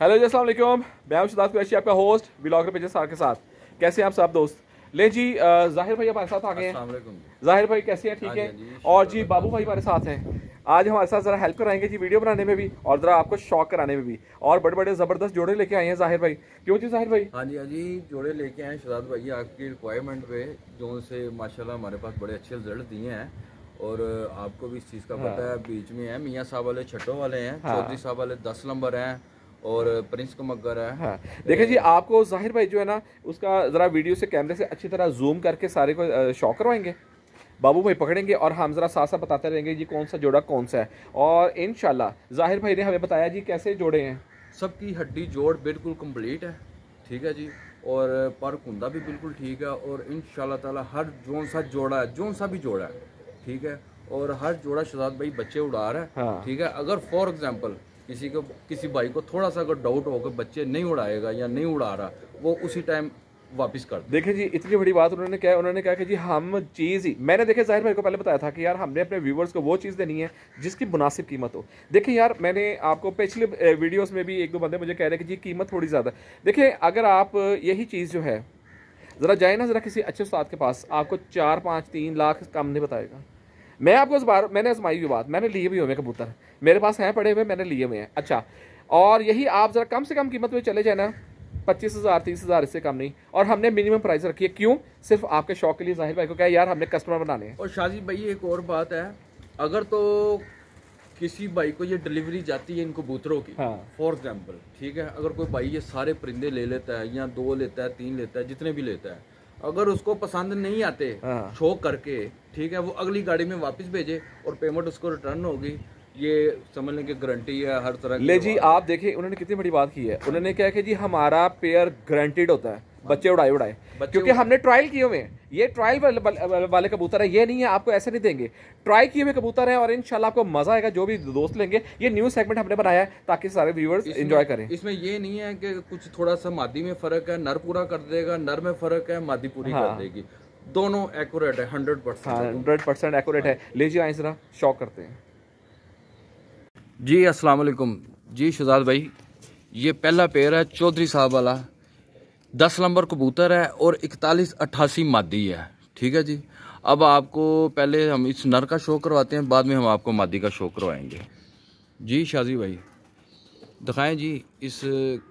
Hello जी वालेकुम। मैं हूँ शुदात कुरैशी आपका होस्ट ब्लॉगर पेजर सार के साथ। कैसे हैं आप सब दोस्त? ले जी ज़ाहिर भाई हमारे साथ आ गए हैं। ज़ाहिर भाई कैसे हैं? ठीक हाँ है? हाँ जी, और जी बाबू भाई हमारे साथ हैं। आज हमारे साथ ज़रा हेल्प कराएँगे जी वीडियो बनाने में भी और ज़रा आपको शौक कराने में भी। और बड़े बड़े ज़बरदस्त जोड़े लेके आए हैं ज़ाहिर भाई। क्यों जी ज़ाहिर भाई? हाँ जी हाँ जी जोड़े लेके आए शहजाद भाई आपकी रिक्वायरमेंट पे। जो से माशाल्लाह हमारे पास बड़े अच्छे रिज़ल्ट दिए हैं। और आपको भी इस चीज़ का पता है बीच में है मियाँ साहब वाले छठो वाले हैं हाँ। चौधरी साहब वाले दस नंबर हैं। और प्रिंस कमगर है। हाँ। देखिए जी आपको ज़ाहिर भाई जो है ना उसका ज़रा वीडियो से कैमरे से अच्छी तरह जूम करके सारे को शौक करवाएँगे। बाबू भाई पकड़ेंगे और हम ज़रा साथ साथ बताते रहेंगे जी कौन सा जोड़ा कौन सा है। और इन ज़ाहिर भाई ने हमें बताया जी कैसे जोड़े हैं। सबकी हड्डी जोड़ बिल्कुल कंप्लीट है ठीक है जी? और पर कुंदा भी बिल्कुल ठीक है और इन ताला हर जोन सा जोड़ा है जोन सा भी जोड़ा है ठीक है? और हर जोड़ा शहजाद भाई बच्चे उड़ा रहा है हाँ। ठीक है? अगर फॉर एग्जांपल किसी को, किसी भाई को थोड़ा सा अगर डाउट होगा बच्चे नहीं उड़ाएगा या नहीं उड़ा रहा, वो उसी टाइम वापस कर देखिए जी, इतनी बड़ी बात उन्होंने क्या उन्होंने कहा कि जी, हम चीज़ ही, मैंने देखे ज़ाहिर भाई को पहले बताया था कि यार हमने अपने व्यूवर्स को वो चीज़ देनी है जिसकी मुनासिब कीमत हो। देखिए यार, मैंने आपको पिछले वीडियोस में भी एक दो बंदे मुझे कह रहे हैं कि जी, कीमत थोड़ी ज़्यादा। देखिए, अगर आप यही चीज़ जो है, ज़रा जाए ना ज़रा किसी अच्छे उस्ताद के पास, आपको चार, पाँच, तीन लाख कम नहीं बताएगा। मैं आपको इस बार मैंने आजमाई हुई बात मैंने लिए भी हुए हैं कबूतर। मेरे पास हैं पड़े हुए मैंने लिए हुए हैं। अच्छा और यही आप ज़रा कम से कम कीमत में चले जाए ना पच्चीस हज़ार तीस हज़ार इससे कम नहीं। और हमने मिनिमम प्राइस रखी है। क्यों? सिर्फ़ आपके शौक के लिए ज़ाहिर भाई को क्या यार हमने कस्टमर बनाने हैं। और शाजी भाई एक और बात है। अगर तो किसी भाई को ये डिलीवरी जाती है इन कबूतरों की हाँ। फॉर एग्ज़ाम्पल ठीक है? अगर कोई भाई ये सारे परिंदे ले लेता है या दो लेता है तीन लेता है जितने भी लेता है अगर उसको पसंद नहीं आते हाँ। शो करके ठीक है वो अगली गाड़ी में वापस भेजे और पेमेंट उसको रिटर्न होगी ये समझ लें कि गारंटी है हर तरह ले जी आप देखिए उन्होंने कितनी बड़ी बात की है। उन्होंने क्या कि जी हमारा पेयर ग्रंटेड होता है। बच्चे उड़ाए उड़ाए। बच्चे क्योंकि हमने ट्रायल किए हुए हैं। ये ट्रायल वाले, कबूतर है ये नहीं है आपको ऐसे नहीं देंगे। ट्राई किए हुए कबूतर है और इंशाल्लाह आपको मज़ा आएगा जो भी दोस्त लेंगे। ये न्यू सेगमेंट हमने बनाया है ताकि सारे व्यूवर्स एंजॉय करें। इसमें ये नहीं है कि कुछ थोड़ा सा मादी में फ़र्क है नर पूरा कर देगा नर में फ़र्क है मादी पूरी हाँ। कर देगी। दोनों एक्यूरेट है hundred percent hundred percent accurate है। ले जी आए जरा शौक करते हैं। जी अस्सलाम वालेकुम। जी शहजाद भाई ये पहला पेयर है चौधरी साहब वाला। दस नंबर कबूतर है और इकतालीस अट्ठासी मादी है। ठीक है जी? अब आपको पहले हम इस नर का शो करवाते हैं, बाद में हम आपको मादी का शो करवाएँगे। जी शाजी भाई, दिखाएँ जी, इस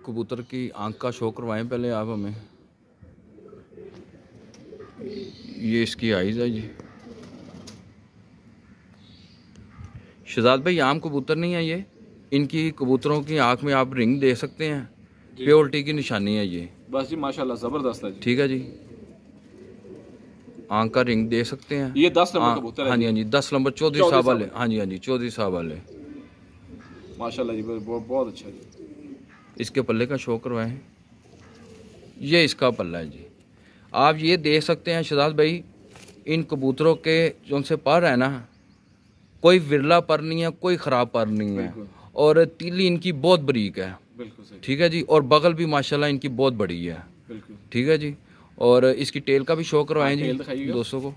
कबूतर की आँख का शो करवाएँ पहले आप हमें। ये इसकी आइज़ है जी। शहजाद भाई, आम कबूतर नहीं है ये। इनकी कबूतरों की आँख में आप रिंग दे सकते हैं। प्योरिटी की निशानी है ये। बस जी माशाल्लाह ज़बरदस्त है ठीक है जी। आँख का रिंग दे सकते हैं? ये दस हाँ हाँ जी। हाँ जी दस नंबर चौधरी साहब वाले। हाँ जी हाँ जी चौधरी साहब वाले। माशाल्लाह जी बहुत अच्छा जी। इसके पल्ले का शो करवाएँ। ये इसका पल्ला है जी। आप ये देख सकते हैं शहजाद भाई इन कबूतरों के जो उनसे पर है ना कोई विरला पर नहीं है कोई ख़राब पर नहीं है। और तीली इनकी बहुत बरीक है। बिल्कुल सही। ठीक है जी? और बगल भी माशाल्लाह इनकी बहुत बड़ी है। बिल्कुल। ठीक है जी? और इसकी टेल का भी शो करवाएँ जी दोस्तों को।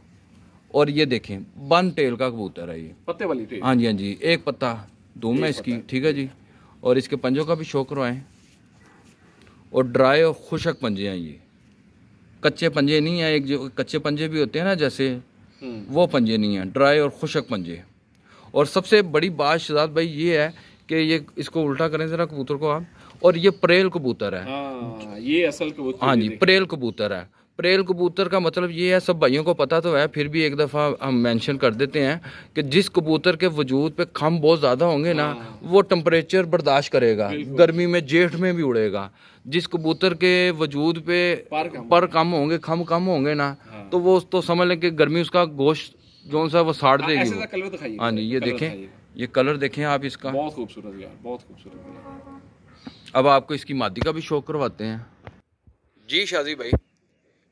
और ये देखें बन टेल का कबूतर है ये। पत्ते वाली ट्रेन हाँ जी हाँ जी एक पत्ता धूम है इसकी। ठीक है जी? और इसके पंजों का भी शो करवाएँ। और ड्राई और खुशक पंजे हैं ये। कच्चे पंजे नहीं हैं एक जो कच्चे पंजे भी होते हैं ना जैसे वो पंजे नहीं हैं ड्राई और खुशक पंजे। और सबसे बड़ी बात शहजाद भाई ये है कि ये इसको उल्टा करें ज़रा कबूतर को आप और ये प्रेल कबूतर है। हाँ ये असल कबूतर हाँ जी प्रेल कबूतर है। प्रेल कबूतर का मतलब ये है सब भाइयों को पता तो है फिर भी एक दफ़ा हम मेंशन कर देते हैं कि जिस कबूतर के वजूद पे खम बहुत ज़्यादा होंगे ना वो टेम्परेचर बर्दाश्त करेगा गर्मी में जेठ में भी उड़ेगा। जिस कबूतर के वजूद पे पर कम होंगे। खम कम होंगे ना तो वो तो समझ लें कि गर्मी उसका गोश्त जो सा वो साड़ देगी हाँ जी ये देखें। ये कलर देखें आप इसका। बहुत खूबसूरत यार बहुत खूबसूरत अब आपको इसकी मादी का भी शौक करवाते हैं। जी शाजी भाई।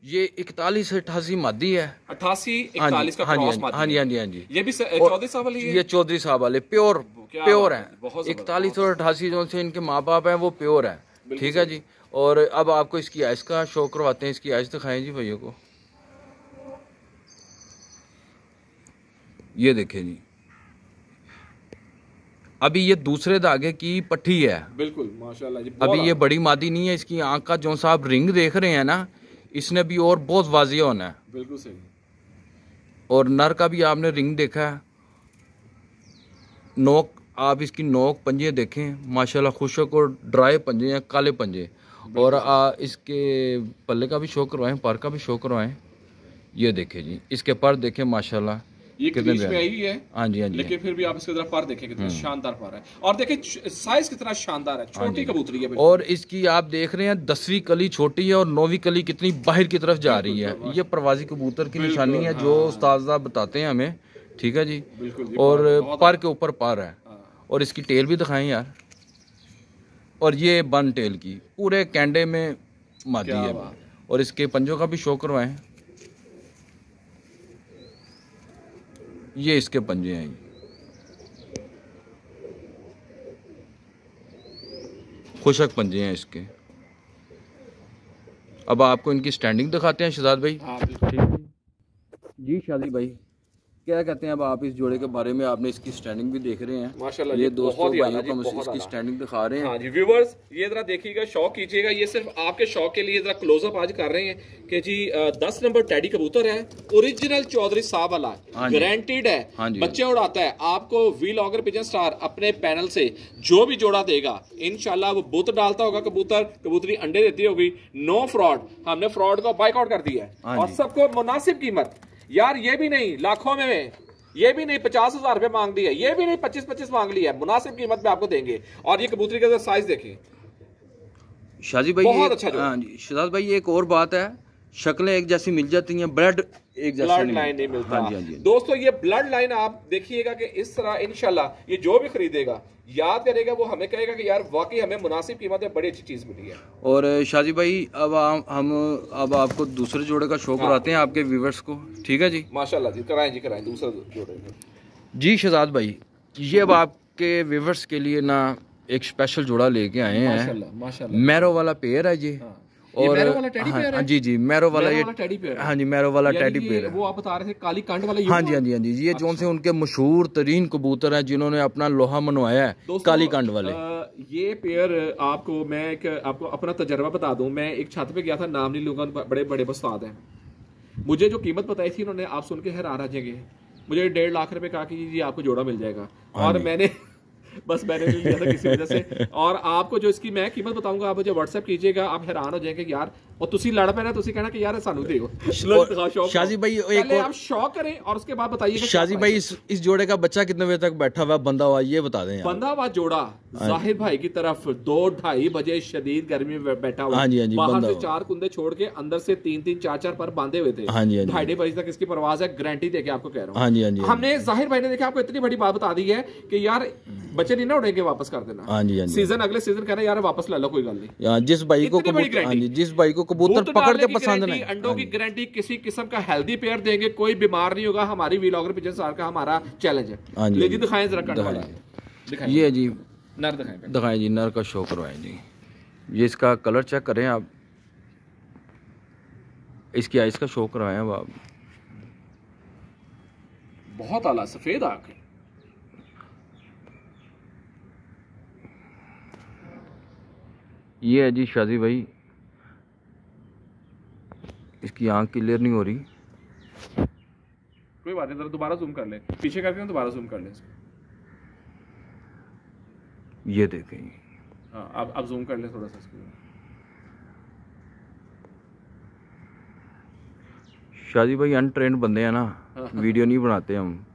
ये इकतालीस अठासी मादी है। अठासी हाँ जी इकतालीस का हाँ जी हाँ जी हाँ जी हाँ। जी ये भी चौधरी साहब वाली है? ये चौधरी साहब वाले प्योर प्योर है, है। इकतालीस और अठासी जो से इनके माँ बाप हैं वो प्योर है। ठीक है जी? और अब आपको इसकी आइस का शौक करवाते हैं इसकी आइस दिखाएँ जी भैया को। ये देखें जी। अभी ये दूसरे धागे की पट्टी है। बिल्कुल माशाल्लाह जी अभी ये बड़ी मादी नहीं है इसकी आँख का जो सा आप रिंग देख रहे हैं ना इसने भी और बहुत वाजिया होना है। बिल्कुल सही। और नर का भी आपने रिंग देखा है। नोक आप इसकी नोक पंजे देखें माशाल्लाह खुशक और ड्राई पंजे या काले पंजे। और आ, इसके पल्ले का भी शो करवाएँ पर का भी शो करवाएँ। ये देखें जी इसके पर देखें माशाल्लाह ये क्रीज में आई है। हाँ जी हाँ जी लेकिन फिर भी आप इसके तरफ़ पर देखें कितना हम्म। शानदार पर है। और देखिए साइज़ कितना शानदार है। हाँ छोटी कबूतरी है और इसकी आप देख रहे हैं दसवीं कली छोटी है और नौवीं कली कितनी बाहर की तरफ़ जा रही है। ये प्रवासी कबूतर की निशानी है जो उस्ताजा बताते हैं हमें। ठीक है जी? और पर के ऊपर पर है। हाँ। और इसकी टेल भी दिखाएँ यार। और ये बन टेल की पूरे कैंडे में मादी है। और इसके पंजों का भी शो करवाएँ। ये इसके पंजे हैं। खुशक पंजे हैं इसके। अब आपको इनकी स्टैंडिंग दिखाते हैं, शहजाद भाई। हाँ जी शादी भाई। क्या कहते हैं अब आप इस जोड़े के बारे में? आपने इसकी स्टैंडिंग भी देख रहे हैं। माशाल्लाह ये दोस्तों भाइयों को हम इसकी स्टैंडिंग दिखा रहे हैं। हाँ जी व्यूवर्स ये जरा देखिएगा शौक कीजिएगा। ये सिर्फ़ आपके शौक के लिए जरा क्लोजअप आज कर रहे हैं कि जी दस नंबर टैडी कबूतर है ओरिजिनल चौधरी साहब वाला हाँ गारंटीड है। हाँ बच्चे उड़ाता है आपको वी लॉगर पिजन स्टार अपने पैनल से जो भी जोड़ा देगा इनशाला वो बुत डालता होगा कबूतर कबूतरी अंडे देती होगी। नो फ्रॉड हमने फ्रॉड को बाइकआउट कर दिया है। हाँ और सबको मुनासिब कीमत यार ये भी नहीं लाखों में ये भी नहीं पचास हज़ार रुपए मांग दी है ये भी नहीं पच्चीस पच्चीस मांग ली है। मुनासिब कीमत पे आपको देंगे। और ये कबूतरी का साइज़ देखें। शाजी भाई बहुत अच्छा हाँ जी शहजाद भाई एक और बात है। शक्लें एक जैसी मिल जाती हैं ब्लड एक जैसा ब्लड लाइन नहीं मिलता। हाँ जी हाँ जी दोस्तों ये ब्लड लाइन आप देखिएगा कि इस तरह इनशाला ये जो भी खरीदेगा याद करेगा वो हमें कहेगा कि यार वाकई हमें मुनासिब कीमत में बड़ी अच्छी चीज़ मिली है। और शाहजी भाई अब हम हम अब आपको दूसरे जोड़े का शो कराते हैं आपके व्यूवर्स को। ठीक है जी? माशाल्लाह जी कराएँ जी कराएँ दूसरा जोड़े जी शहजाद भाई ये अब आपके व्यूवर्स के लिए ना एक स्पेशल जोड़ा लेके आए हैं। मैरो वाला पेयर है जी। हाँ। और मैरो वाला टेडी हाँ, है? जी जी मैरो वाला ये है? जी मैरो वाला टेडी पेयर है। वो आप बता रहे थे काली कंड वाला हाँ जी हाँ जी हाँ जी ये जोन से उनके मशहूर तरीन कबूतर हैं जिन्होंने अपना लोहा मनवाया है काली कंड वाले। ये पेयर आपको मैं एक आपको अपना तजर्बा बता दूँ मैं एक छत पे गया था नाम नहीं लूँगा बड़े बड़े बस्ताद हैं। मुझे जो कीमत बताई थी उन्होंने आप सुन के हैरान आ जाएँगे। मुझे डेढ़ लाख रुपए कहा कि जी आपको जोड़ा मिल जाएगा। हाँ और मैंने बस मैंने लिया था किसी वजह से। और आपको जो इसकी मैं कीमत बताऊँगा, आप मुझे व्हाट्सएप कीजिएगा, आप हैरान हो जाएँगे यार और तुसी लड़ पैना तुसी कहना कि यार सानू और शाजी भाई, एक पहले और- आप शौक करें और उसके बाद बताइए कि शाजी भाई इस इस जोड़े का बच्चा कितने बजे तक बैठा हुआ बंदा हुआ ये बता दें बंदा हुआ जोड़ा ज़ाहिर भाई की तरफ़ दो ढाई बजे शदीद गर्मी में बैठा हुआ। हाँ जी, हाँ जी, बाहर से चार कुंदे छोड़ के अंदर से तीन तीन चार चार पर बांधे हुए थे। हाँ जी, हाँ। ढाई बजे तक इसकी परवाज है गारंटी देके आपको कह रहा हाँ। हूँ हाँ जी हाँ जी। हमने ज़ाहिर भाई ने देखा आपको इतनी बड़ी बात बता दी है कि यार बच्चे नहीं ना उड़ेंगे वापस कर देना। हाँ जी हाँ जी। सीज़न अगले सीज़न कहना यार वापस ले लो कोई गल नहीं। जिस भाई को हाँ जिस भाई को कबूतर पकड़ डालने के पसंद नहीं। अंडों की गारंटी किसी किस्म का हेल्दी पेयर देंगे कोई बीमार नहीं होगा हमारी वीलॉगर पिजन सार का हमारा चैलेंज है। हाँ ले हाँ जी। दिखाएँ जरा वाला। दिखाएँ। ये जी। नर दिखाएँ दिखाएँ जी नर का शो करवाएँ जी। ये इसका कलर चेक करें आप। इसकी आइस का शो करवाएँ अब आप। बहुत आला सफ़ेद आँख है। ये है जी शादी भाई। इसकी आँख क्लियर नहीं हो रही। कोई बात नहीं जरा दोबारा जूम कर ले। पीछे करके ना दोबारा जूम कर ले इसको। ये देखें। हाँ अब अब जूम कर ले थोड़ा सा इसको। शादी भाई अनट्रेंड बंदे हैं ना। वीडियो नहीं बनाते हम।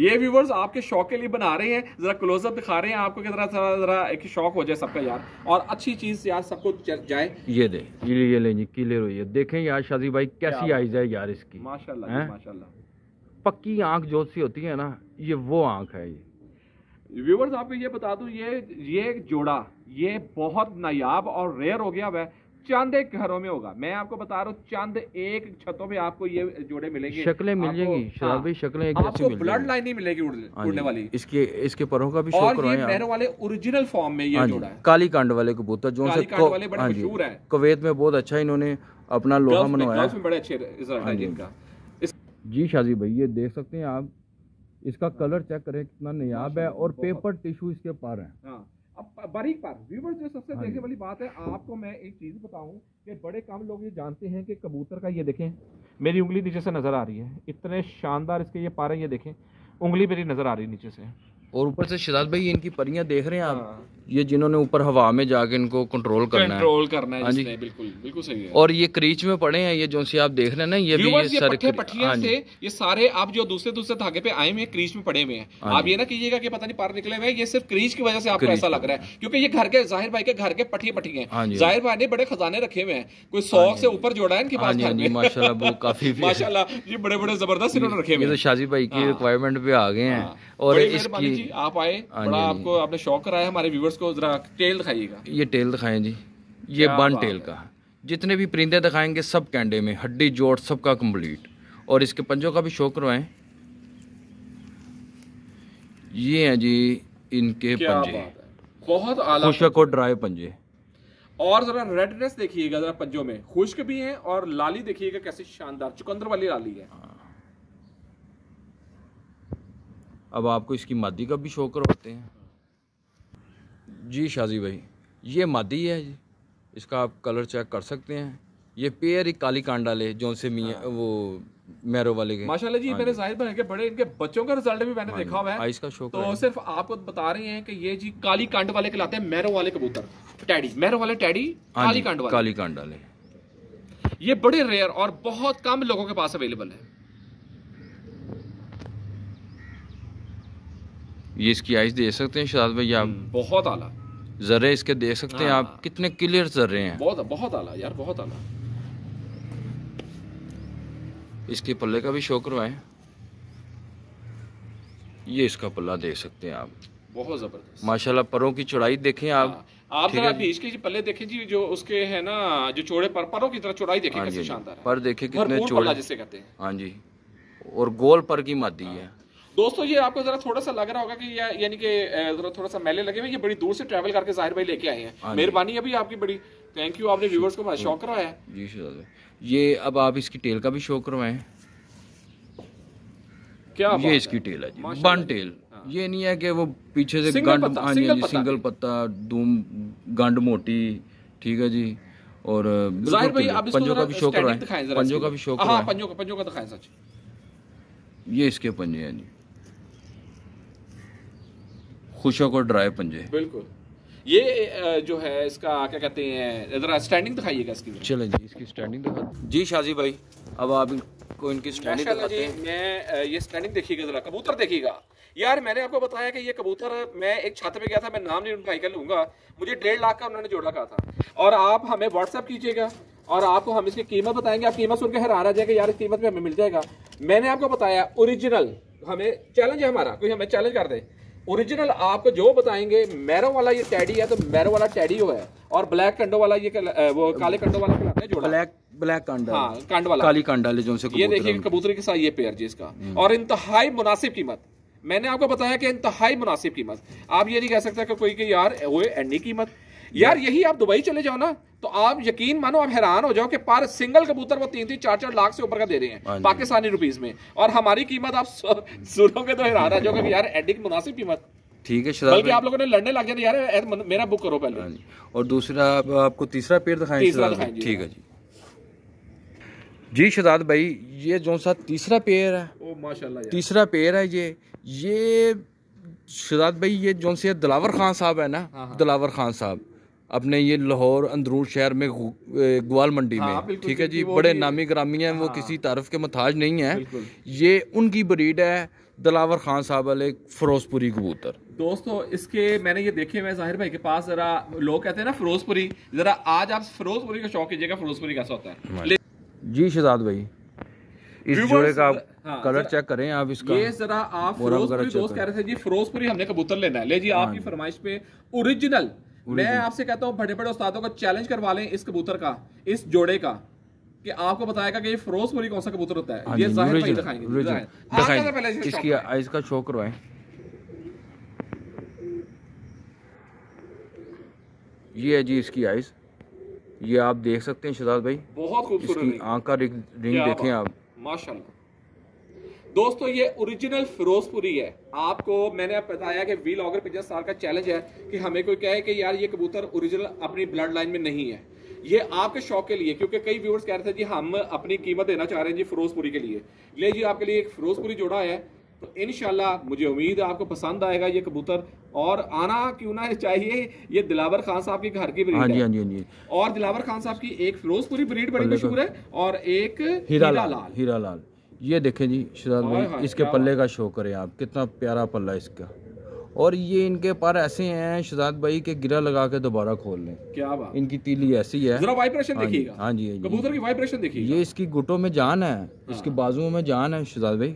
ये व्यूवर्स आपके शौक के लिए बना रहे हैं जरा क्लोजअप दिखा रहे हैं आपको कि जरा जरा जरा एक शौक हो जाए सबका यार। और अच्छी चीज़ यार सबको जाए। ये दे ये ये ले जी क्लियर हुई है? देखें यार शादी भाई कैसी आइज़ है यार इसकी माशाल्लाह? माशाल्लाह। पक्की आँख जो सी होती है ना ये वो आँख है ये। व्यूवर्स आपको ये बता दूँ ये ये जोड़ा ये बहुत नायाब और रेयर हो गया हुआ है चंद एक घरों में होगा। मैं आपको बता रहा हूँ चंद एक छतों में आपको ये जोड़े मिलेंगे। शक्लें मिल जाएँगी शराब हाँ, शक्लें एक जैसी आपको मिल ब्लड लाइन नहीं मिलेगी उड़ने हाँ उड़ने वाली। इसके इसके परों का भी शो और ये आप। वाले ओरिजिनल फॉर्म में ये हाँ जोड़ा है। काली कांड वाले कबूतर जो से वाले बड़े हाँ मशहूर हैं। कुवैत में बहुत अच्छा इन्होंने अपना लोहा मनवाया बड़े अच्छे है हाँ जी। जिनका। इस जी शाजी भाई ये देख सकते हैं आप इसका कलर चेक करें कितना नायाब है और पेपर टिश्यू इसके पार है। हाँ। अब बारीक पर व्यूवर्स जो सबसे हाँ देखने वाली बात है आपको मैं एक चीज़ बताऊँ कि बड़े कम लोग ये जानते हैं कि कबूतर का ये देखें मेरी उंगली नीचे से नज़र आ रही है इतने शानदार इसके ये पारे ये देखें उंगली मेरी नज़र आ रही है नीचे से। और ऊपर से शिदाज भाई इनकी परियाँ देख रहे हैं आप? हाँ। ये जिन्होंने ऊपर हवा में जाके इनको कंट्रोल करना है। कंट्रोल करना है हाँ जी। बिल्कुल बिल्कुल सही है। और ये क्रीच में पड़े हैं ये जो सी आप देख रहे हैं ना ये भी ये ये सारे पट्टियाँ हाँ से ये सारे आप जो दूसरे दूसरे धागे पे आए हुए हैं क्रीज में पड़े हुए हैं। हाँ आप ये ना कीजिएगा कि पता नहीं पार निकले हुए हैं ये सिर्फ़ क्रीच की वजह से आपको ऐसा लग रहा है। क्योंकि ये घर के ज़ाहिर भाई के घर के पट्टी पट्टी हाँ। ज़ाहिर भाई ने बड़े खजाने रखे हुए हैं। कोई सौ से ऊपर जोड़ा है इनके पास माशाल्लाह काफ़ी माशाल्लाह ये बड़े बड़े ज़बरदस्त इन्होंने रखे ये हुए तो हैं। शाजी भाई की। रिक्वायरमेंट पे आ गए हैं। और इसकी आप आए बड़ा आपको आपने शौक कराया हमारे व्यूवर्स को जरा टेल दिखाइएगा। ये टेल दिखाएँ जी। ये बन टेल है। जितने भी परिंदे दिखाएँगे सब कैंडे में हड्डी जोड़ सबका कंप्लीट और इसके पंजों का भी शो करवाएँ। ये हैं जी इनके पंजे। बहुत आला खुशक और ड्राई पंजे। और जरा रेडनेस देखिएगा जरा पंजों में। खुश्क भी है और लाली देखिएगा कैसी शानदार। चुकंदर वाली लाली है। अब आपको इसकी मादी का भी शो करवाते हैं। जी शाजी भाई ये मादी है जी। इसका आप कलर चेक कर सकते हैं। ये पेयर ही काली कांडा ले जो से मियाँ वो मैरो वाले के। माशाल्लाह जी मैंने ज़ाहिर बने के बड़े इनके बच्चों का रिज़ल्ट भी मैंने देखा हुआ है। आइस का शो तो सिर्फ़ आपको बता रहे हैं कि ये जी काली कांड वाले कहलाते हैं मैरो वाले कबूतर। टैडी मैरो वाले टैडी काली कांड वाले। काली कांडा ले। ये बड़े रेयर और बहुत कम लोगों के पास अवेलेबल है। ये इसकी आइस दे सकते हैं शायद भाई आप बहुत आला। जर्रे इसके देख सकते हैं आप हाँ। कितने क्लियर जर्रे हैं। बहुत बहुत आला यार बहुत आला। इसके पल्ले का भी शो करवाएँ ये इसका पल्ला देख सकते हैं आप। बहुत ज़बरदस्त। माशाल्लाह परों की चौड़ाई देखें आप। हाँ, आप जरा है? जी। बीच के जी पल्ले देखें जी जो उसके है ना जो चौड़े पर परों की तरह चौड़ाई देखें हाँ कैसे शानदार है। पर देखे कितने चौड़े। जिसे कहते हैं। हाँ जी और गोल पर की मादी है। दोस्तों ये आपको जरा थोड़ा सा लग रहा होगा कि ये यानी कि जरा थोड़ा सा मैले लगे हुए ये बड़ी दूर से ट्रैवल करके ज़ाहिर भाई लेके आए हाँ। हैं मेहरबानी अभी आपकी बड़ी। थैंक यू आपने व्यूवर्स को हमारा शौक कराया है। जी भाई। ये अब आप इसकी टेल का भी शो करवाएँ क्या ये इसकी टेल है जी। बन टेल हाँ। ये नहीं है कि वो पीछे से गंड हाँ जी सिंगल हाँ पत्ता। दूम गंड मोटी ठीक है जी। और ज़ाहिर भाई। आप पंजों का भी शो स्टैंडिंग करवाएँ दिखाएँ जरा पंजों का भी शो करवाएँ पंजों का पंजों का दिखाएँ सच। ये इसके पंजे हैं जी। खुशक और ड्राई पंजे। बिल्कुल। ये जो है इसका क्या कहते हैं जरा स्टैंडिंग दिखाइएगा इसकी चले जी इसकी स्टैंडिंग दिखा जी शाजी भाई अब आप इनको इनकी स्टैंडिंग दिखाते हैं। मैं ये स्टैंडिंग देखिएगा जरा कबूतर देखिएगा। यार मैंने आपको बताया कि ये कबूतर मैं एक छत पे गया था मैं नाम नहीं उनका का लूँगा। मुझे डेढ़ लाख का उन्होंने जोड़ा कहा था। और आप हमें व्हाट्सअप कीजिएगा और आपको हम इसकी कीमत बताएँगे। आप कीमत सुन के हैरान आ जाएगा यार इस कीमत पे हमें मिल जाएगा। मैंने आपको बताया ओरिजिनल हमें चैलेंज है हमारा कोई हमें चैलेंज कर दे। ओरिजिनल आपको जो बताएँगे मैरो वाला ये टैडी है तो मैरो वाला टैडी हो है। और ब्लैक कंडो वाला ये कल, वो काले कंडो वाला कहलाता है जोड़ा? ब्लैक ब्लैक कांडा। हाँ कांड वाला। काली कांडा ले जो से ये देखिए कबूतरी के साथ ये पेयर जी इसका। और इंतहाई मुनासिब कीमत। मैंने आपको बताया कि इंतहाई मुनासिब कीमत। आप ये नहीं कह सकते कि कोई के यार वो एंडी कीमत। यार यही आप दुबई चले जाओ ना तो आप यकीन मानो आप हैरान हो जाओ कि पर सिंगल कबूतर वो तीन तीन चार चार लाख से ऊपर का दे रहे हाँ हैं पाकिस्तानी रुपीज़ में। और हमारी कीमत आप सुनोगे तो हैरान आ जाओगे यार एंडी की मुनासिब कीमत। ठीक है शराब बल्कि आप लोगों ने लड़ने लग जाते यार मेरा बुक करो पहले। हाँ और दूसरा अब आपको तीसरा पेड़ दिखाएँ? ठीक है जी। जी शहजाद भाई ये जो सा तीसरा पेड़ है। ओ माशाल्लाह तीसरा पेड़ है ये। ये शहजाद भाई ये जो से दिलावर खान साहब है ना हाँ। दिलावर खान साहब। अपने ये लाहौर अंदरून शहर में ग्वाल मंडी हाँ, में। ठीक है जी? बड़े नामी ग्रामी हैं वो हाँ। किसी तारफ के मुताज नहीं है। ये उनकी ब्रीड है दिलावर खान साहब वाले फिरोजपुरी कबूतर। दोस्तों इसके मैंने ये देखे हुए ज़ाहिर भाई के पास जरा लोग कहते हैं ना फिरोजपुरी। जरा आज आप फिरोजपुरी का शौक कीजिएगा फिरोजपुरी कैसा होता है। जी शहजाद भाई इस जोड़े का आप हाँ, कलर चेक करें आप इसका। ये जरा आप फिरोजपुरी दोस्त कह रहे थे जी फिरोजपुरी हमने कबूतर लेना है। ले जी हाँ आपकी फरमाइश पे। ओरिजिनल मैं आपसे कहता हूँ बड़े बड़े उस्तादों का चैलेंज करवा लें इस कबूतर का इस जोड़े का कि आपको बताएगा कि ये फिरोजपुरी कौन सा कबूतर होता हाँ। है ये ज़ाहिर भाई दिखाएँगे दिखाएँ। इसकी आइज़ का शो करवाएँ। ये है जी इसकी आइज़ ये आप देख सकते हैं शहजाद भाई। बहुत खूबसूरत इसकी। आँख का रिंग रिंग देखें आप। माशाल्लाह। दोस्तों ये ओरिजिनल फिरोजपुरी है। आपको मैंने बताया कि वी लॉगर पचास साल का चैलेंज है कि हमें कोई कहे कि यार ये कबूतर ओरिजिनल अपनी ब्लड लाइन में नहीं है। ये आपके शौक के लिए क्योंकि कई व्यूअर्स कह रहे थे जी हम अपनी कीमत देना चाह रहे हैं जी फिरोजपुरी के लिए। ले जी आपके लिए एक फिरोजपुरी जोड़ा है। तो इनशाला मुझे उम्मीद है आपको पसंद आएगा ये कबूतर। और आना क्यों ना चाहिए ये दिलावर खान साहब की घर की हाँ ब्रीड जी है। हाँ जी हाँ जी। और दिलावर खान साहब की एक फिरोजपुरी ब्रीड बड़ी मशहूर है और एक हीरा लाल हीरा लाल ये देखें जी शहजाद भाई इसके पल्ले का शो करें आप कितना प्यारा पल्ला इसका। और ये इनके पर ऐसे हैं शहजाद भाई के गिरा लगा के दोबारा खोल लें। क्या बात इनकी तीली ऐसी है। जरा वाइब्रेशन हाँ देखिएगा। हाँ जी, हाँ जी। कबूतर की वाइब्रेशन देखिएगा। ये इसकी गुटों में जान है हाँ। इसके बाजुओं में जान है शहजाद भाई।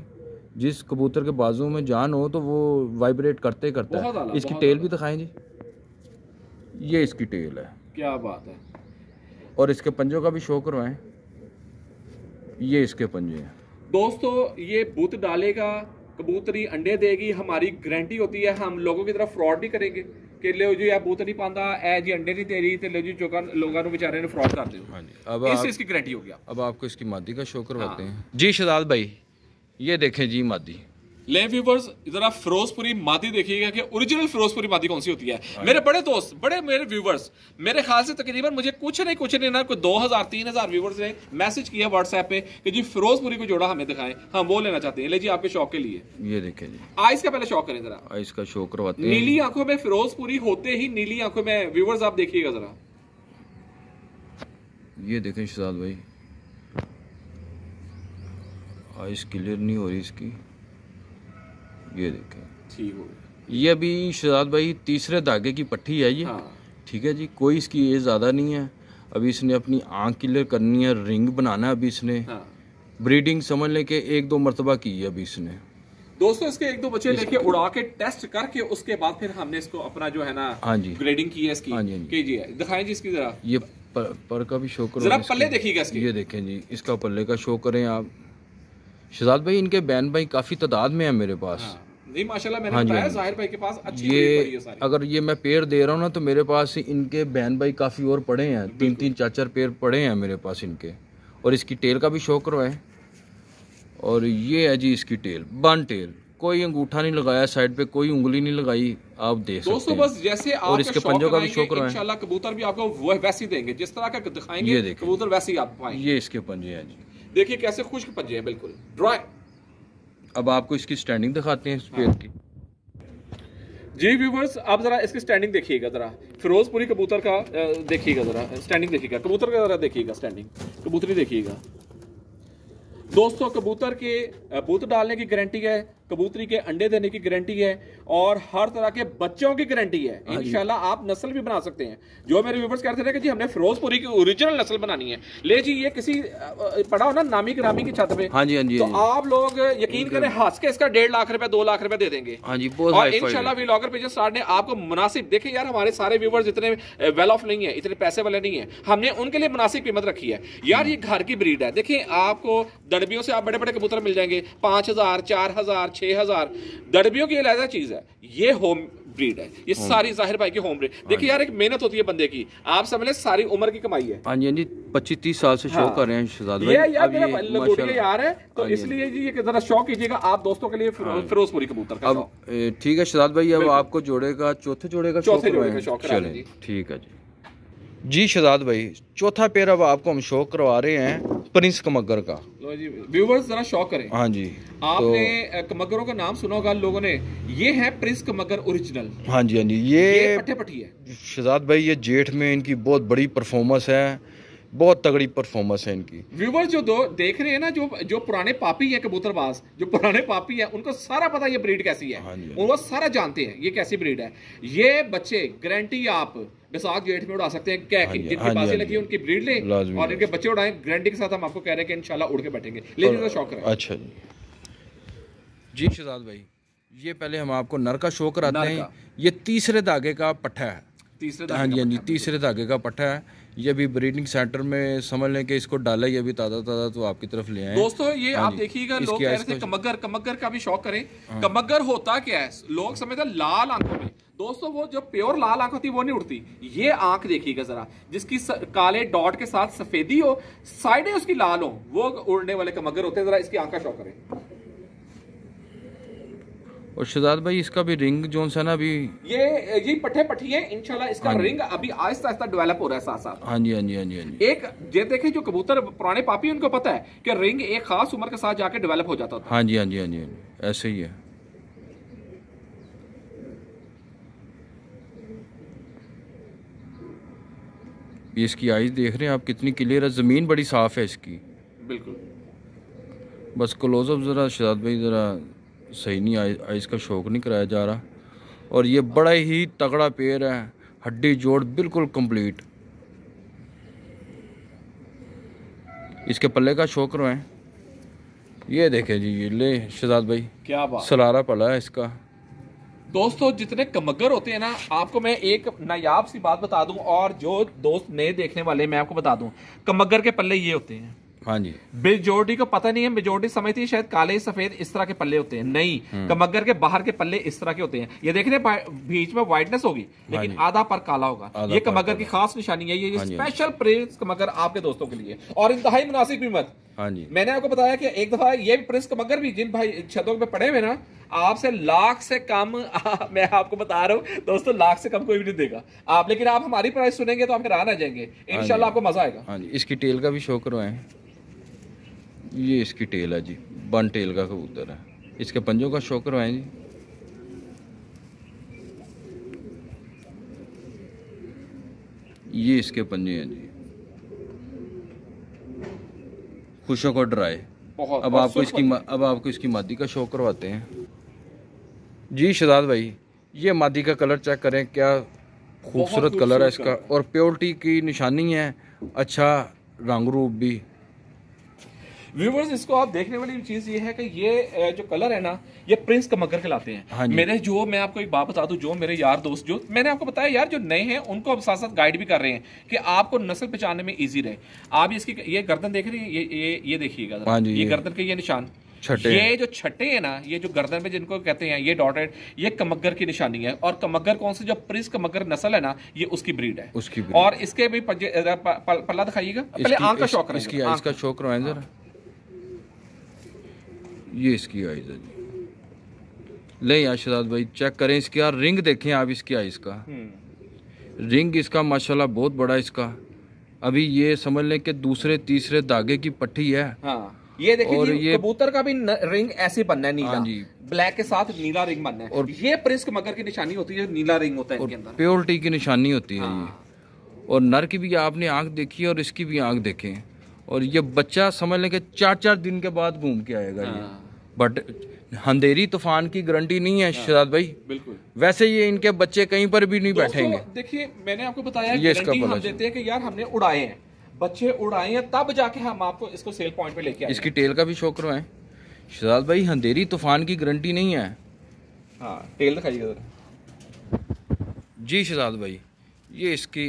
जिस कबूतर के बाजुओं में जान हो तो वो वाइब्रेट करते करता है। इसकी टेल भी दिखाएँ जी। ये इसकी टेल है। क्या बात है। और इसके पंजों का भी शो करवाएँ ये इसके पंजे हैं। दोस्तों ये बुत डालेगा कबूतरी अंडे देगी हमारी गारंटी होती है हम लोगों की तरफ फ्रॉड नहीं करेंगे कि लो जी ਇਹ ਬੂਤ ਨਹੀਂ ਪਾਉਂਦਾ ਐ ਜੀ ਅੰਡੇ ਨਹੀਂ ਦੇ ਰਹੀ ਤੇ ਲੋ ਜੀ ਚੋਕਾ ਲੋਕਾਂ ਨੂੰ ਵਿਚਾਰੇ ਨੂੰ ਫਰਾਡ ਕਰ ਦਿਓ हाँ जी अब ਇਸ आप इसकी गारंटी हो गया अब आपको इसकी मादी का शो करवाते हाँ। हैं जी शहजाद भाई ये देखें जी मादी ले व्यूवर्स जरा फिरोजपुरी मादी देखिएगा कि ओरिजिनल फिरोजपुरी मादी कौन सी होती है? हाँ। मेरे बड़े दोस्त बड़े मेरे व्यूवर्स मेरे ख्याल से तकरीबन मुझे कुछ नहीं कुछ नहीं ना कोई दो हज़ार तीन हज़ार व्यूवर्स ने मैसेज किया व्हाट्सएप पे कि जी फिरोजपुरी को जोड़ा हमें दिखाएँ। हम वो लेना चाहते हैं। ले जी आपके शौक के लिए। ये देखें जी। आइस का पहले शौक करें जरा। आ, इसका शो करवाते हैं। नीली आँखों में फिरोजपुरी होते ही नीली आँखों में व्यूवर्स आप देखिएगा जरा। ये देखें शहजाद भाई। आइस क्लियर नहीं हो रही इसकी। ये देखें। ठीक हो गया। ये अभी शहजाद भाई तीसरे धागे की पट्टी है ये। हाँ। ठीक है जी कोई इसकी एज ज़्यादा नहीं है। अभी इसने अपनी आँख क्लियर करनी है रिंग बनाना है अभी इसने। हाँ। ब्रीडिंग समझ लें कि एक दो मरतबा की है अभी इसने। दोस्तों इसके एक दो बच्चे लेके उड़ा के टेस्ट करके उसके बाद फिर हमने इसको अपना जो है ना हाँ जी। ग्रेडिंग की है इसकी। हाँ जी, हाँ जी। कीजिए दिखाएँ जी इसकी जरा। ये पर, पर का भी शो करो जरा पल्ले देखिएगा इसके। ये देखें जी इसका पल्ले का शो करें आप। शहजाद भाई इनके बहन भाई काफ़ी तादाद में है मेरे पास। हाँ। नहीं माशाल्लाह मैंने हाँ बताया हाँ ज़ाहिर भाई के पास अच्छी है ये सारी। अगर ये मैं पेड़ दे रहा हूँ ना तो मेरे पास इनके बहन भाई काफ़ी और पड़े हैं तीन तीन चार चार पेड़ पड़े हैं मेरे पास इनके। और इसकी टेल का भी शो करवाएँ और ये है जी इसकी टेल बन टेल। कोई अंगूठा नहीं लगाया साइड पे कोई उंगली नहीं लगाई आप देख सकते दोस्तों बस जैसे आप और इसके पंजों का भी शो करवाएँ इंशाल्लाह कबूतर भी आपको वो वैसे ही देंगे। जिस तरह का दिखाएँगे ये कबूतर वैसे ही आप पाएँगे। ये इसके पंजे हैं जी। देखिए कैसे खुश्क पंजे हैं बिल्कुल। ड्राई अब आपको इसकी स्टैंडिंग दिखाते हैं स्पेयर की। जी व्यूवर्स आप जरा इसकी स्टैंडिंग देखिएगा जरा। फिरोजपुरी कबूतर का देखिएगा जरा। स्टैंडिंग देखिएगा। कबूतर का जरा देखिएगा स्टैंडिंग कबूतरी देखिएगा। दोस्तों कबूतर के बूत डालने की गारंटी है। कबूतरी के अंडे देने की गारंटी है और हर तरह के बच्चों की गारंटी है। हाँ इंशाल्लाह आप नस्ल भी बना सकते हैं। जो मेरे व्यूवर्स कहते थे कि जी हमने फिरोजपुरी की ओरिजिनल नस्ल बनानी है। ले जी ये किसी पड़ा हो ना नामी ग्रामी की छत पे? हाँ जी हाँ जी तो हाँ आप लोग यकीन करें हंस के इसका डेढ़ लाख रुपए दो लाख रुपए दे देंगे। हाँ जी बहुत और हाई व्लॉगर पेजेस स्टार ने आपको मुनासिब देखिए यार हमारे सारे व्यूवर्स इतने वेल ऑफ़ नहीं है इतने पैसे वाले नहीं है। हमने उनके लिए मुनासिब कीमत रखी है। यार ये घर की ब्रीड है। देखिए आपको दड़बियों से आप बड़े बड़े कबूतर मिल जाएँगे। पाँच हज़ार चार हज़ार छह हज़ार। दड़बियों की अलहदा चीज़ है। ये होम ब्रीड है। ये सारी ज़ाहिर भाई की होम ब्रीड देखिए यार एक मेहनत होती है बंदे की। आप समझ लें सारी उम्र की कमाई है। हाँ जी हाँ जी। पच्चीस तीस साल से शो हाँ। कर रहे हैं शहजाद भाई। ये यार मेरा ये यार है तो हाँ इसलिए जी ये जरा शौक कीजिएगा आप दोस्तों के लिए फिरोजपुरी कबूतर का अब ठीक है शहजाद भाई अब आपको जोड़े का चौथे जोड़े का चौथे शो जोड़े का शौक चलें। ठीक है जी। जी शहजाद भाई चौथा पेयर अब आपको हम शो करवा रहे हैं प्रिंस कमगर का। लो जी व्यूवर्स जरा शौक करें। हाँ जी आपने तो, कमगरों का नाम सुना होगा लोगों ने। ये है प्रिंस कमगर ओरिजिनल हाँ जी हाँ जी ये ये पट्टे पट्टी है। शहजाद भाई ये जेठ में इनकी बहुत बड़ी परफॉर्मेंस है। बहुत तगड़ी परफॉर्मेंस है इनकी। व्यूवर्स जो दो देख रहे हैं ना जो जो पुराने पापी हैं कबूतरबाज जो पुराने पापी हैं उनको सारा पता ये ब्रीड कैसी है। हाँ हाँ और वो सारा जानते हैं ये कैसी ब्रीड है। ये बच्चे गारंटी आप बैसाख जेठ में उड़ा सकते हैं क्या हाँ जिनकी हाँ जी, बाजी हाँ लगी उनकी ब्रीड लें और इनके बच्चे उड़ाएँ गारंटी के साथ हम आपको कह रहे हैं कि इंशाल्लाह उड़ के बैठेंगे। लेकिन शौक रहे। अच्छा जी। जी शहजाद भाई ये पहले हम आपको नर का शो कराते हैं। ये तीसरे धागे का पट्टा है। तीसरे हाँ जी हाँ जी तीसरे धागे का पट्टा है। ये भी ब्रीडिंग सेंटर में समझ लें कि इसको डाला ही अभी ताज़ा ताज़ा तो आपकी तरफ़ ले आए। दोस्तों ये हाँ आप देखिएगा लोग कह रहे थे कमगर कमगर का भी शौक करें। कमगर होता क्या है? लोग समझते हैं लाल आँखों में। दोस्तों वो जो प्योर लाल आँख होती है वो नहीं उड़ती। ये आँख देखिएगा जरा जिसकी स, काले डॉट के साथ सफेदी हो साइडें उसकी लाल हो वो उड़ने वाले कमगर होते हैं। जरा इसकी आँख का शौक करें। और शहजाद भाई इसका भी रिंग जो है ना अभी ये ये पट्टे पट्टी है इंशाल्लाह इसका हाँ रिंग अभी आहिस्ता आहिस्ता डेवलप हो रहा है साथ साथ हाँ जी हाँ जी हाँ जी हाँ जी। एक ये देखें जो कबूतर पुराने पापी उनको पता है कि रिंग एक खास उम्र के साथ जाके डेवलप हो जाता था। हाँ जी हाँ जी हाँ जी हाँ जी। ऐसे ही है। ये इसकी आइज़ देख रहे हैं आप कितनी क्लियर है। ज़मीन बड़ी साफ़ है इसकी। बिल्कुल। बस क्लोजअप ज़रा शहजाद भाई ज़रा सही नहीं आई आइज़ का शौक नहीं कराया जा रहा। और ये बड़ा ही तगड़ा पेड़ है हड्डी जोड़ बिल्कुल कंप्लीट इसके पल्ले का शौक करवाएँ ये देखें जी ये ले शहजाद भाई। क्या बात। सलारा पला है इसका। दोस्तों जितने कमगर होते हैं ना आपको मैं एक नायाब सी बात बता दूँ और जो दोस्त नए देखने वाले मैं आपको बता दूँ कमगर के पल्ले ये होते हैं। हाँ जी। मेजोरिटी को पता नहीं है मेजोरिटी समझती है शायद काले सफ़ेद इस तरह के पल्ले होते हैं। नहीं हम्म। कमगर के बाहर के पल्ले इस तरह के होते हैं। ये देखने बीच में व्हाइटनेस होगी लेकिन आधा पर काला होगा। ये कमगर की खास निशानी है ये हाँ स्पेशल प्रिंस कमगर आपके दोस्तों के लिए। और इंतहाई मुनासिब कीमत हाँ जी। मैंने आपको बताया कि एक दफ़ा ये भी प्रिंस कमगर भी जिन भाई छतों पे पड़े हुए ना आपसे लाख से कम आ, मैं आपको बता रहा हूँ दोस्तों लाख से कम कोई भी नहीं देगा। आप लेकिन आप हमारी प्राइस सुनेंगे तो आप हैरान आ जाएँगे। इंशाल्लाह आपको मज़ा आएगा। हाँ जी। इसकी टेल का भी शो करवाएँ। ये इसकी टेल है जी बन टेल का कबूतर है। इसके पंजों का शो करवाएँ जी। ये इसके पंजे हैं जी। खुशों को बहुत अब आपको इसकी अब आपको इसकी मादी का शो करवाते हैं। जी शहजाद भाई ये मादी का कलर चेक करें क्या खूबसूरत कलर है इसका? और प्योरिटी की निशानी है। अच्छा रंग रूप भी। व्यूवर्स इसको आप देखने वाली चीज़ ये है कि ये जो कलर है ना ये प्रिंस का मगर कहलाते हैं। हाँ मेरे जो मैं आपको एक बात बता दूँ जो मेरे यार दोस्त जो मैंने आपको बताया यार जो नए हैं उनको अब साथ साथ गाइड भी कर रहे हैं कि आपको नस्ल पहचानने में इजी रहे। आप इसकी ये गर्दन देख रहे हैं ये ये ये देखिएगा हाँ ये। गर्दन के ये निशान। ये जो छठे हैं ना ये जो गर्दन पे जिनको कहते हैं ये डॉटेड ये कमगर की निशानी है। और कमगर कौन सी जो प्रिंस कमगर नस्ल है ना ये उसकी ब्रीड है। उसकी breed। और इसके भी पल्ला दिखाइएगा। पहले आँख का शौक इसकी आइज़ का शो करवाएँ जरा। ये इसकी आइज़ है जी। ले शहजाद भाई चेक करें इसकी यार रिंग देखें आप इसकी आइज़ का। हम्म। रिंग इसका माशाल्लाह बहुत बड़ा इसका। अभी ये समझ लें कि दूसरे तीसरे धागे की पट्टी है। हाँ ये देखिए और ये- कबूतर का भी न, रिंग ऐसे बनना है नीला। हाँ जी। ब्लैक के साथ नीला रिंग बनना है। और- ये प्रिंस मगर की निशानी होती है नीला रिंग होता है प्योरिटी की निशानी होती है ये। हाँ। और नर की भी आपने आँख देखी और इसकी भी आँख देखे। और ये बच्चा समझ लें कि चार चार दिन के बाद घूम के आएगा ये। हाँ। बट अंधेरी तूफ़ान की गारंटी नहीं है शहजाद भाई। बिल्कुल। वैसे ये इनके बच्चे कहीं पर भी नहीं बैठेंगे। देखिए मैंने आपको बताया ये इसका हम देते हैं कि यार हमने उड़ाए हैं। बच्चे उड़ाए हैं तब जाके हम आपको इसको सेल पॉइंट पे लेके आए इसकी टेल का भी शो करवाएँ शहजाद भाई अंधेरी तूफ़ान की गारंटी नहीं है। हाँ टेल दिखाइएगा जरा। जी शहजाद भाई ये इसकी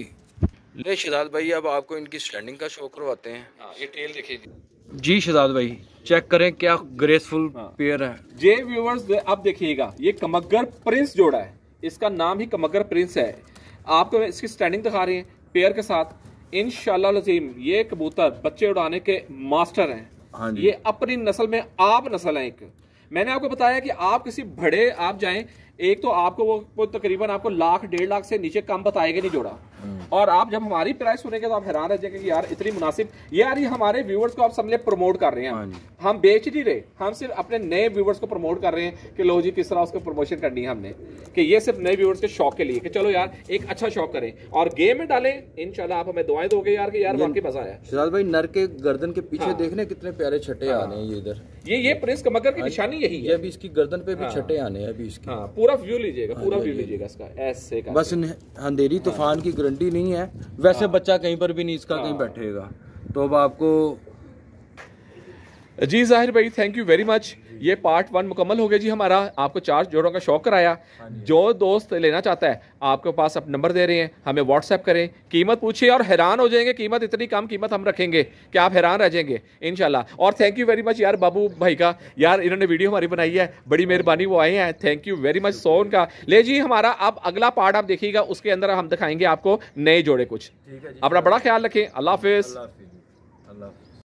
ले शहजाद भाई अब आपको इनकी स्टैंडिंग का शो करवाते हैं। हाँ ये टेल देखिए। जी। शहजाद भाई चेक करें क्या ग्रेसफुल हाँ। पेयर है जे व्यूवर्स अब देखिएगा ये कमगर प्रिंस जोड़ा है इसका नाम ही कमगर प्रिंस है आपको इसकी स्टैंडिंग दिखा रहे हैं पेयर के साथ इनशाला लजीम ये कबूतर बच्चे उड़ाने के मास्टर हैं हाँ जी। ये अपनी नस्ल में आप नस्ल है एक मैंने आपको बताया कि आप किसी बड़े आप जाएँ एक तो आपको वो तकरीबन आपको लाख डेढ़ लाख से नीचे कम बताएगा नहीं जोड़ा और आप जब हमारी प्राइस सुनेंगे तो आप हैरान रह जाएँगे कि यार इतनी मुनासिब। ये यार ये हमारे व्यूवर्स को आप समझे प्रमोट कर रहे हैं। हाँ हम। बेच नहीं रहे। हम सिर्फ़ अपने नए व्यूवर्स को प्रमोट कर रहे हैं कि लो जी किस तरह उसको प्रमोशन करनी है हमने। कि ये सिर्फ़ नए व्यूवर्स के शौक के लिए कि चलो यार एक अच्छा शौक करें। और गेम में डालें इंशाल्लाह आप हमें दुआएँ दोगे यार कि यार वाकई मज़ा आया। शहजाद भाई नर के गर्दन के पीछे हाँ। देखने कितने प्यारे छठे आने हैं ये इधर। ये ये प्रिंस कमगर की निशानी यही है। अभी इसकी गर्दन पे भी छठे आने हैं अभी इसकी। हाँ पूरा व्यू लीजिएगा पूरा व्यू लीजिएगा इसका ऐसे का बस अंधेरी तूफ़ान की गारंटी नहीं है। वैसे बच्चा कहीं पर भी नहीं इसका कहीं बैठेगा। तो अब आपको जी ज़ाहिर भाई थैंक यू वेरी मच ये पार्ट वन मुकम्मल हो गया जी हमारा। आपको चार जोड़ों का शौक कराया। जो। दोस्त लेना चाहता है आपके पास अब नंबर दे रहे हैं हमें व्हाट्सएप करें कीमत पूछिए और हैरान हो जाएँगे कीमत इतनी कम कीमत हम रखेंगे कि आप हैरान रह जाएँगे इनशाला और थैंक यू वेरी मच यार बाबू भाई का। यार इन्होंने वीडियो हमारी बनाई है बड़ी मेहरबानी वो आए हैं। थैंक यू वेरी मच सोन का। ले जी हमारा अब अगला पार्ट आप देखिएगा उसके अंदर हम दिखाएँगे आपको नए जोड़े कुछ। अपना बड़ा ख्याल रखें। अल्लाह हाफिज़। अल्लाह